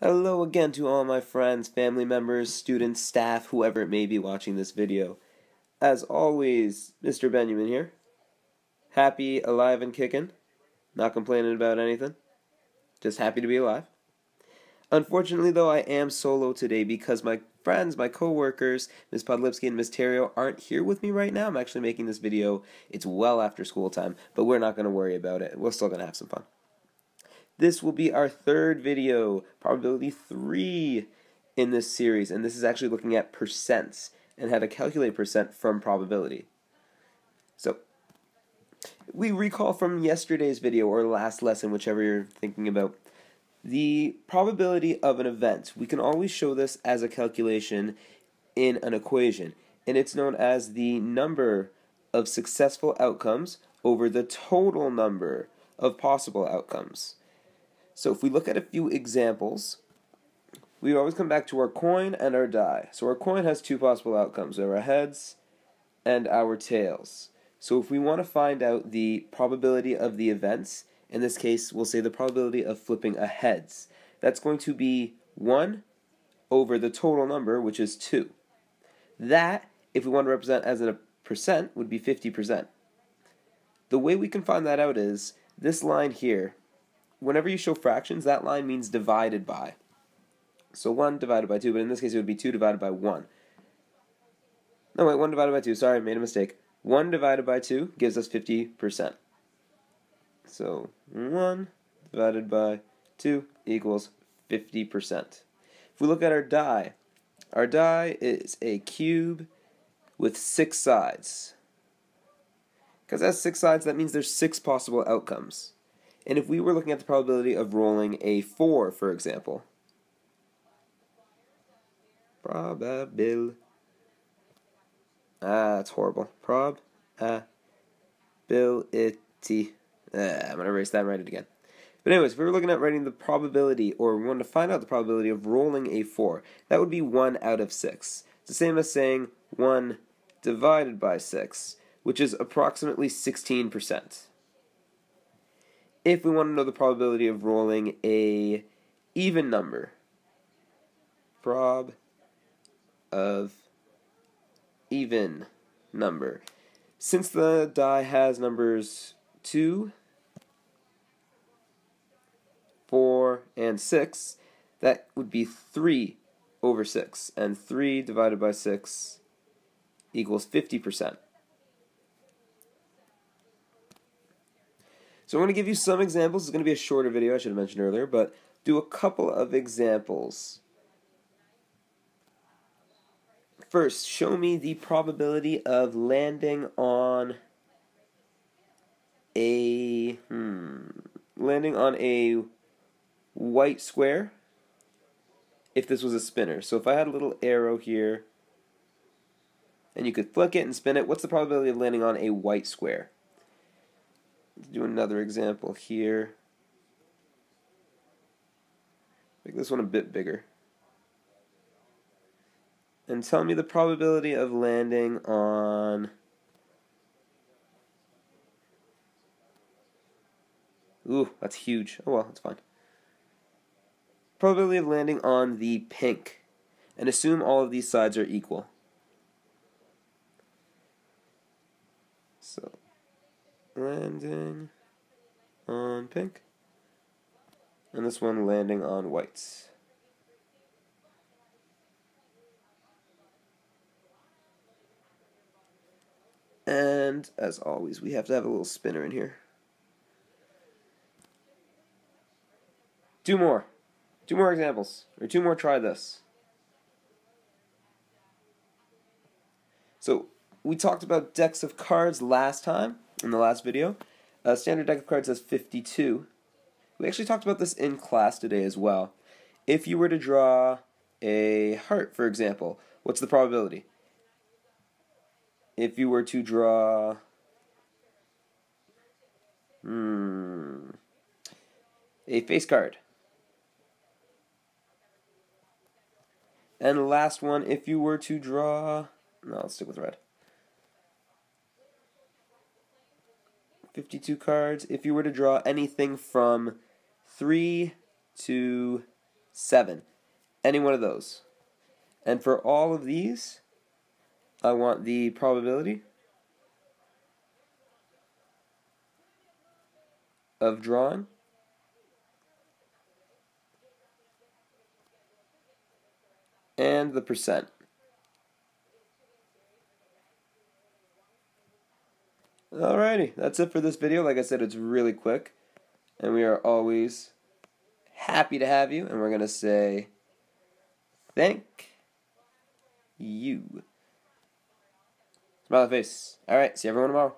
Hello again to all my friends, family members, students, staff, whoever it may be watching this video. As always, Mr. Benyamin here. Happy, alive, and kicking. Not complaining about anything. Just happy to be alive. Unfortunately, though, I am solo today because my friends, my co-workers, Ms. Podlipsky and Ms. Terrio aren't here with me right now. I'm actually making this video. It's well after school time, but we're not going to worry about it. We're still going to have some fun. This will be our third video, probability 3 in this series, and this is actually looking at percents and how to calculate percent from probability. So, we recall from yesterday's video or last lesson, whichever you're thinking about, the probability of an event. We can always show this as a calculation in an equation, and it's known as the number of successful outcomes over the total number of possible outcomes. So if we look at a few examples, we always come back to our coin and our die. So our coin has two possible outcomes, our heads and our tails. So if we want to find out the probability of the events, in this case we'll say the probability of flipping a heads, that's going to be 1 over the total number, which is 2. That, if we want to represent as a percent, would be 50%. The way we can find that out is this line here whenever you show fractions, that line means divided by. So 1 divided by 2, but in this case it would be 2 divided by 1. No, wait, 1 divided by 2. Sorry, I made a mistake. 1 divided by 2 gives us 50%. So 1 divided by 2 equals 50%. If we look at our die, our die is a cube with 6 sides. Because it has 6 sides, that means there's 6 possible outcomes. And if we were looking at the probability of rolling a 4, for example, probabil, ah, that's horrible, prob, ah, ability, ah, I'm going to erase that and write it again. But anyways, if we were looking at writing the probability, or we wanted to find out the probability of rolling a 4, that would be 1 out of 6. It's the same as saying 1 divided by 6, which is approximately 16% if we want to know the probability of rolling a even number. Prob of even number. Since the die has numbers 2, 4, and 6, that would be 3 over 6. And 3 divided by 6 equals 50%. So I'm going to give you some examples. It's going to be a shorter video, I should have mentioned earlier, but do a couple of examples. First, show me the probability of landing on a hmm, landing on a white square if this was a spinner. So if I had a little arrow here and you could flick it and spin it, what's the probability of landing on a white square? Let's do another example here. Make this one a bit bigger. And tell me the probability of landing on... Ooh, that's huge. Oh well, that's fine. Probability of landing on the pink. And assume all of these sides are equal. So landing on pink. And this one landing on whites. And as always, we have to have a little spinner in here. Two more. Two more examples. Or two more try this. So, we talked about decks of cards last time in the last video. A standard deck of cards has 52. We actually talked about this in class today as well. If you were to draw a heart, for example, what's the probability? If you were to draw hmm, a face card. And last one, if you were to draw, no, let's stick with red. 52 cards. If you were to draw anything from 3 to 7. Any one of those. And for all of these, I want the probability of drawing and the percent. Alrighty, that's it for this video. Like I said, it's really quick. And we are always happy to have you. And we're going to say thank you. Smiley face. Alright, see everyone tomorrow.